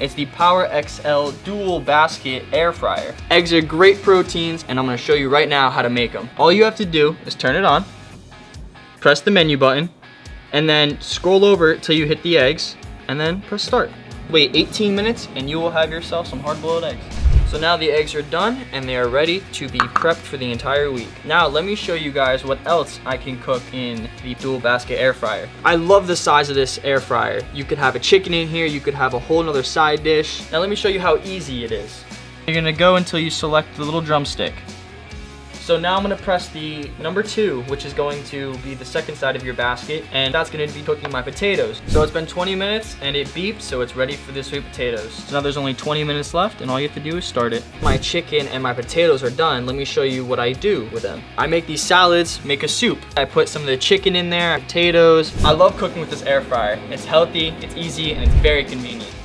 It's the Power XL Dual Basket Air Fryer. Eggs are great proteins, and I'm gonna show you right now how to make them. All you have to do is turn it on, press the menu button, and then scroll over till you hit the eggs, and then press start. Wait 18 minutes, and you will have yourself some hard-boiled eggs. So now the eggs are done and they are ready to be prepped for the entire week. Now let me show you guys what else I can cook in the dual basket air fryer. I love the size of this air fryer. You could have a chicken in here, you could have a whole nother side dish. Now let me show you how easy it is. You're gonna go until you select the little drumstick. So now I'm gonna press the number two, which is going to be the second side of your basket, and that's gonna be cooking my potatoes. So it's been 20 minutes, and it beeped, so it's ready for the sweet potatoes. So now there's only 20 minutes left, and all you have to do is start it. My chicken and my potatoes are done. Let me show you what I do with them. I make these salads, make a soup. I put some of the chicken in there, potatoes. I love cooking with this air fryer. It's healthy, it's easy, and it's very convenient.